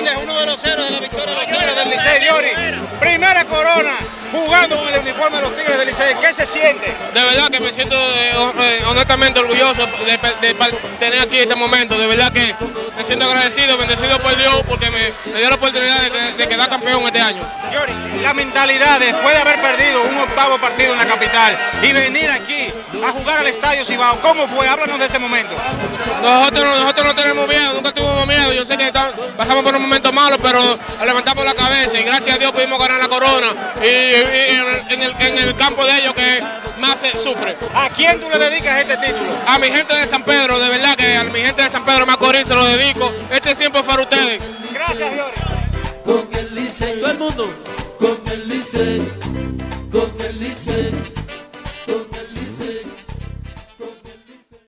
Hernández, uno de los héroes de la victoria de los Tigres del Licey. Diori, primera corona jugando con el uniforme de los Tigres del Licey. ¿Qué se siente? De verdad que me siento eh, eh, honestamente orgulloso de, de, de, tener aquí este momento. De verdad que me siento agradecido, bendecido por Dios porque me, me dio la oportunidad de, de, quedar campeón este año. Diori, la mentalidad después de haber perdido un octavo partido en la capital y venir aquí a jugar al Estadio Cibao, ¿cómo fue? Háblanos de ese momento. Nosotros, nosotros no tenemos pasamos por un momento malo, pero levantamos la cabeza y gracias a Dios pudimos ganar la corona y, en, el, campo de ellos que más se sufre. ¿A quién tú le dedicas este título? A mi gente de San Pedro, de verdad que a mi gente de San Pedro Macorís se lo dedico. Este tiempo es para ustedes. Gracias, Diores. Con el Licey, todo el mundo, con el Licey, con el Licey.